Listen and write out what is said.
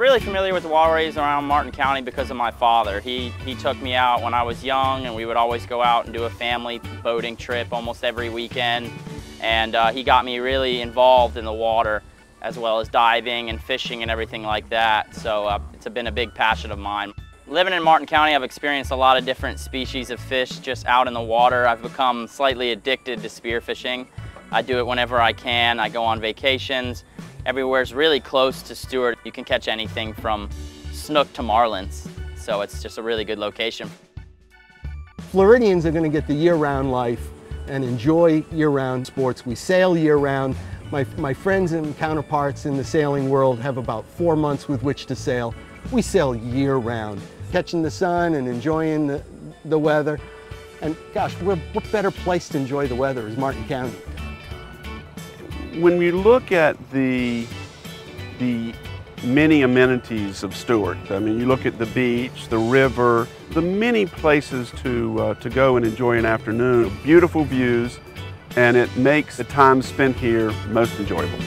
really familiar with the waterways around Martin County because of my father. He, he took me out when I was young and we would always go out and do a family boating trip almost every weekend. And uh, he got me really involved in the water as well as diving and fishing and everything like that. So uh, it's been a big passion of mine. Living in Martin County, I've experienced a lot of different species of fish just out in the water. I've become slightly addicted to spearfishing. I do it whenever I can. I go on vacations. Everywhere's really close to Stuart. You can catch anything from snook to marlins. So it's just a really good location. Floridians are going to get the year-round life and enjoy year-round sports. We sail year-round. My, my friends and counterparts in the sailing world have about four months with which to sail. We sail year-round, catching the sun and enjoying the, the weather. And gosh, what, what better place to enjoy the weather is Martin County. When we look at the, the many amenities of Stuart, I mean, you look at the beach, the river, the many places to, uh, to go and enjoy an afternoon, beautiful views, and it makes the time spent here most enjoyable.